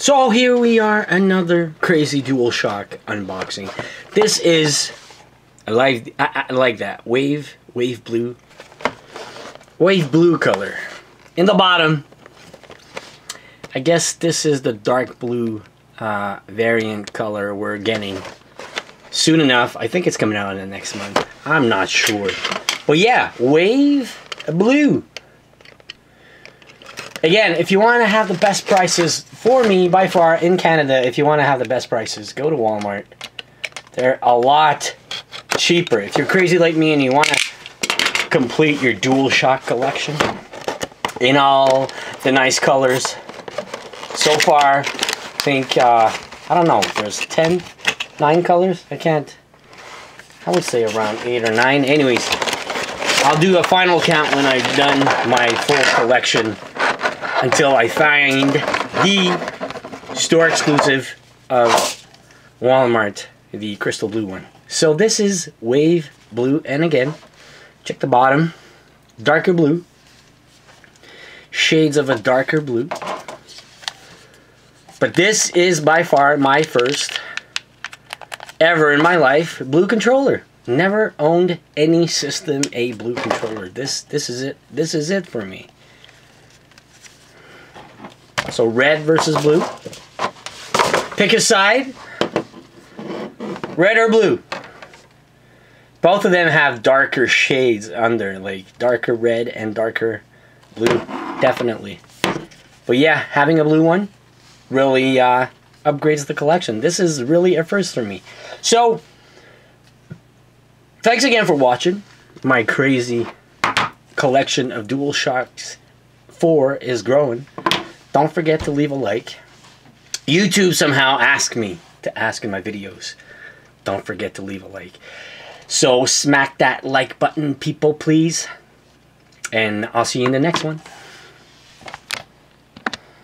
So here we are, another crazy DualShock unboxing. This is, I like, I, I like that, wave, wave blue, wave blue color. In the bottom, I guess this is the dark blue uh, variant color we're getting soon enough. I think it's coming out in the next month. I'm not sure. But yeah, wave blue. Again, if you want to have the best prices, for me, by far, in Canada, if you want to have the best prices, go to Walmart. They're a lot cheaper. If you're crazy like me and you want to complete your DualShock collection in all the nice colors, so far, I think, uh, I don't know, there's 10, 9 colors? I can't, I would say around 8 or 9. Anyways, I'll do a final count when I've done my full collection until I find the store exclusive of Walmart, the crystal blue one. So this is wave blue, and again, check the bottom, darker blue, shades of a darker blue. But this is by far my first ever in my life blue controller. Never owned any System A blue controller. This this is it. This is it for me. So red versus blue. Pick a side. Red or blue. Both of them have darker shades under, like darker red and darker blue, definitely. But yeah, having a blue one really uh, upgrades the collection. This is really a first for me. So, thanks again for watching. My crazy collection of DualShocks 4 is growing. Don't forget to leave a like. YouTube somehow asked me to ask in my videos. Don't forget to leave a like. So smack that like button, people, please. And I'll see you in the next one.